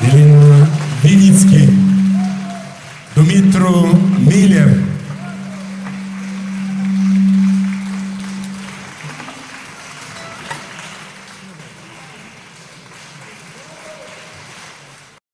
Елена Виницкий, Думитру